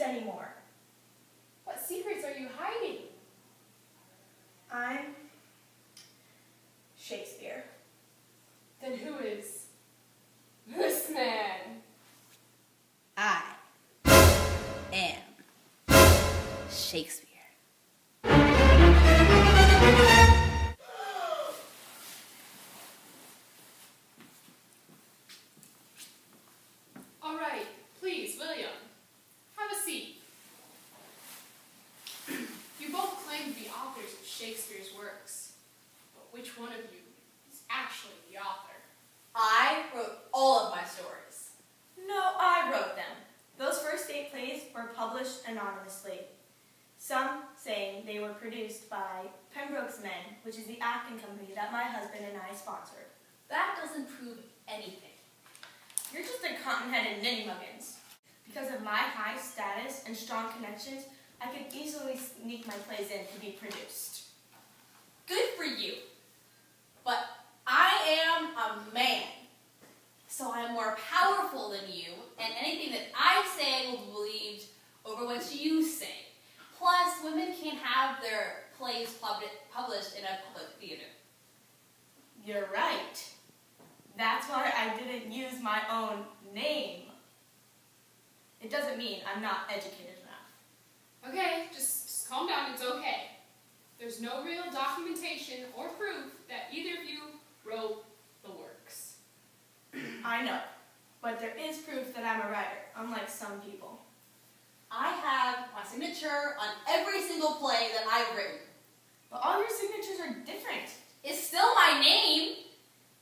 anymore. What secrets are you hiding? I'm Shakespeare. Then who is this man? I am Shakespeare. Shakespeare's works, but which one of you is actually the author? I wrote all of my stories. No, I wrote them. Those first eight plays were published anonymously. Some saying they were produced by Pembroke's Men, which is the acting company that my husband and I sponsored. That doesn't prove anything. You're just a cotton-headed ninnymuggins. Because of my high status and strong connections, I could easily sneak my plays in to be produced. For you. But I am a man. So I am more powerful than you, and anything that I say will be believed over what you say. Plus, women can't have their plays pub- published in a public theater. You're right. That's why I didn't use my own name. It doesn't mean I'm not educated enough. Okay, just, just calm down, it's okay. There's no real documentation or proof that either of you wrote the works. I know, but there is proof that I'm a writer, unlike some people. I have my signature on every single play that I've written. But all your signatures are different. It's still my name.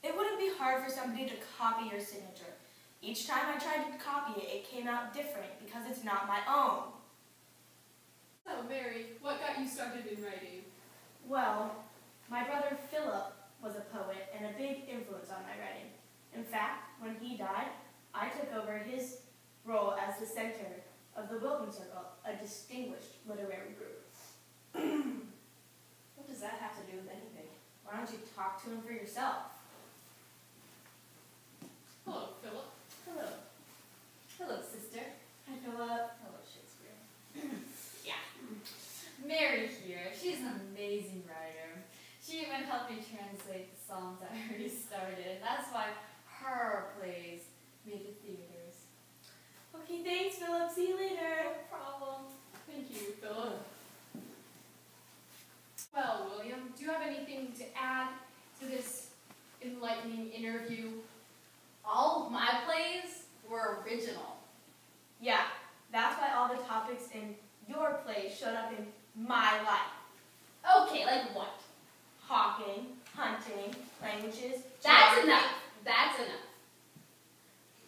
It wouldn't be hard for somebody to copy your signature. Each time I tried to copy it, it came out different because it's not my own. So, Mary, what got you started in writing? Well, my brother Philip was a poet and a big influence on my writing. In fact, when he died, I took over his role as the center of the Wilton Circle, a distinguished literary group. What does that have to do with anything? Why don't you talk to him for yourself? Hello, Philip. Hello. Hello, sister. Hi, Philip. Hello, Shakespeare. yeah. Mary here. She's an amazing writer. Helped me translate the songs I already started. That's why her plays made the theaters. Okay, thanks, Philip. See you later. No problem. Thank you, Philip. Well, William, do you have anything to add to this enlightening interview? All of my plays were original. Yeah, that's why all the topics in your play showed up in my life. Okay, like what? Hawking, hunting, languages. That's geography, enough. That's enough.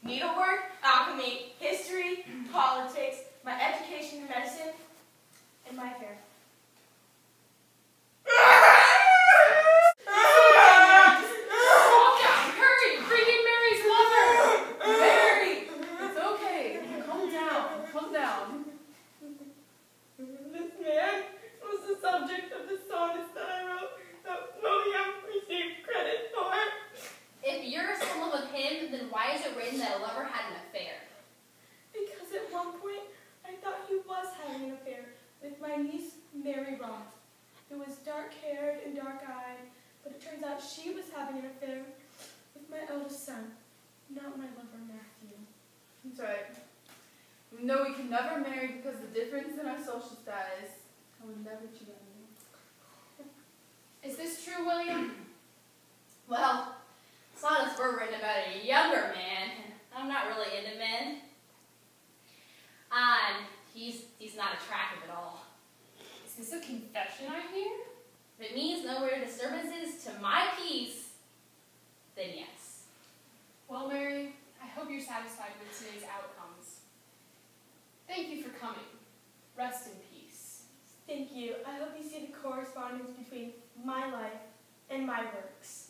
Needlework, alchemy, history, politics, my education in medicine, and my hair. Calm down, hurry! Bring in Mary's mother! Mary! It's okay. Calm down, calm down. This man was the subject of the sonnets that I wrote that William received credit for. If you're still in love with him, then why it written that a lover had an affair? Because at one point I thought he was having an affair with my niece Mary Wroth, who was dark-haired and dark-eyed, but it turns out she was having an affair with my eldest son, not my lover Matthew. That's right. We know we can never marry because of the difference in our social status. I would never cheat on you. Is this true, William? Well, sonnets were written about a younger man, and I'm not really into men. And he's he's not attractive at all. Is this a confession I hear? If it means no more disturbances to my peace, then yes. Well, Mary, I hope you're satisfied with today's outcomes. Thank you for coming. Rest in peace. Thank you. I hope you see the correspondence between my life and my works.